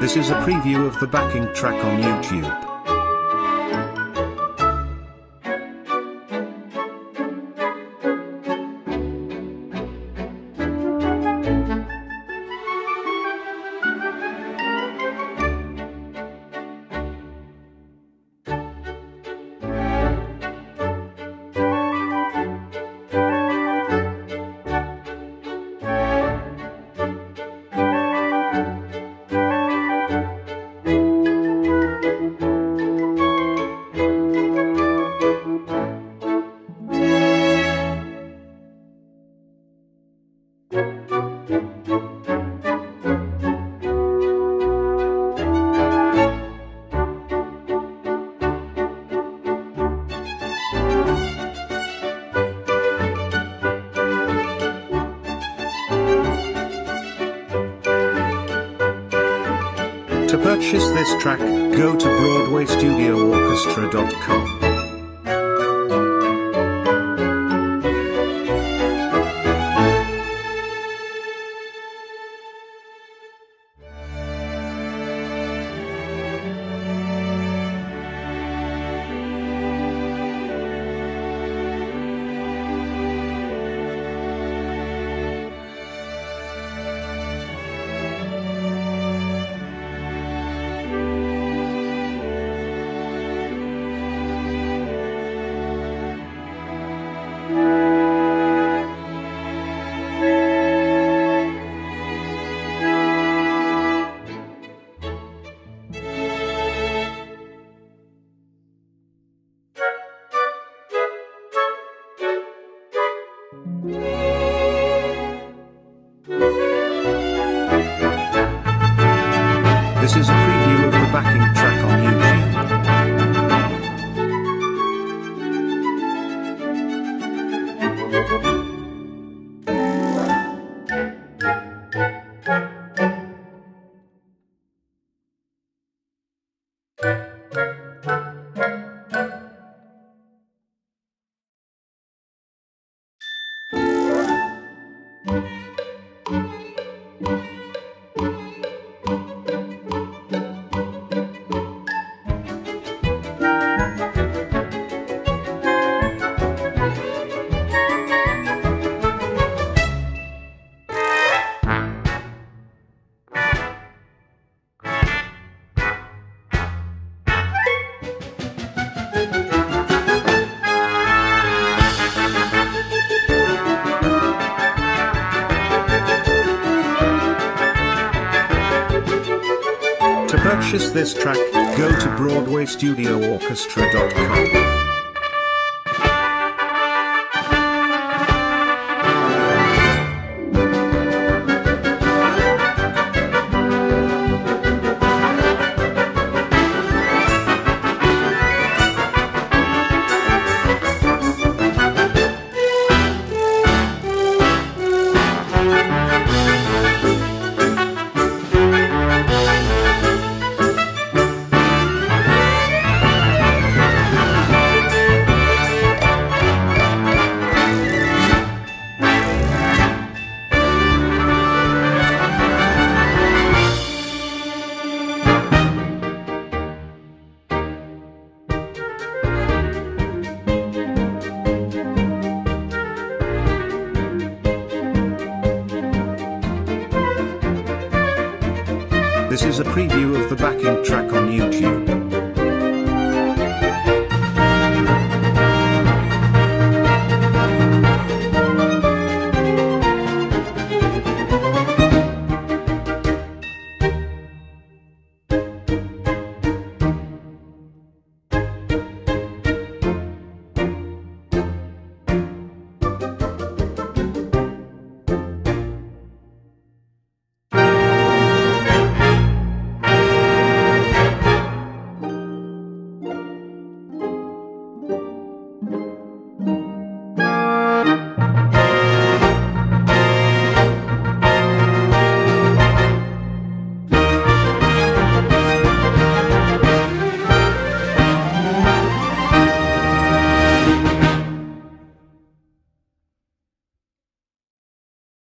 This is a preview of the backing track on YouTube. To purchase this track, go to BroadwayStudioOrchestra.com. This is a preview To purchase this track, go to BroadwayStudioOrchestra.com. This is a preview of the backing track on YouTube.